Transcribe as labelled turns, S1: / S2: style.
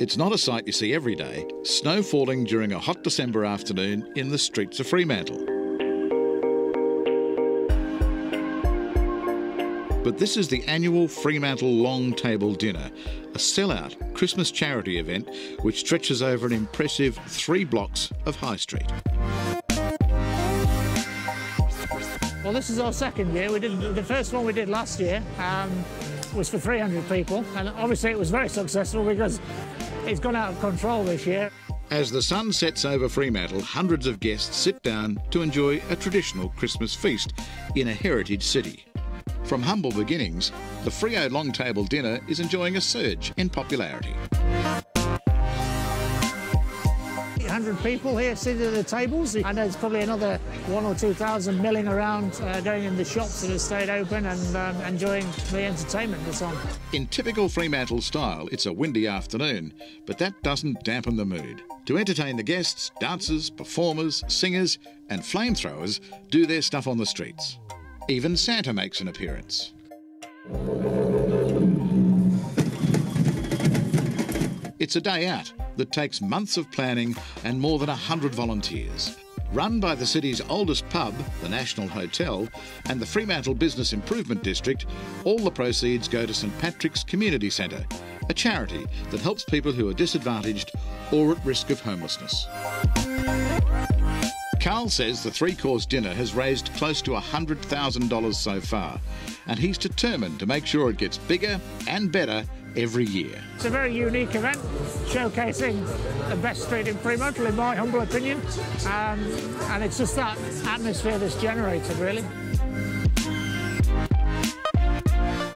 S1: It's not a sight you see every day, snow falling during a hot December afternoon in the streets of Fremantle. But this is the annual Fremantle Long Table Dinner, a sellout Christmas charity event which stretches over an impressive three blocks of High Street.
S2: Well, this is our second year. We did the first one we did last year um, was for 300 people, and obviously it was very successful because it's gone out of control this year.
S1: As the sun sets over Fremantle, hundreds of guests sit down to enjoy a traditional Christmas feast in a heritage city. From humble beginnings, the Freo Long Table Dinner is enjoying a surge in popularity.
S2: 100 people here sitting at the tables, and there's probably another one or 2,000 milling around, uh, going in the shops that have stayed open and um, enjoying the entertainment that's on.
S1: In typical Fremantle style, it's a windy afternoon, but that doesn't dampen the mood. To entertain the guests, dancers, performers, singers, and flamethrowers do their stuff on the streets. Even Santa makes an appearance. It's a day out that takes months of planning and more than 100 volunteers. Run by the city's oldest pub, the National Hotel, and the Fremantle Business Improvement District, all the proceeds go to St Patrick's Community Centre, a charity that helps people who are disadvantaged or at risk of homelessness. Carl says the three course dinner has raised close to $100,000 so far, and he's determined to make sure it gets bigger and better every year.
S2: It's a very unique event, showcasing the best street in Fremantle, in my humble opinion, um, and it's just that atmosphere that's generated, really.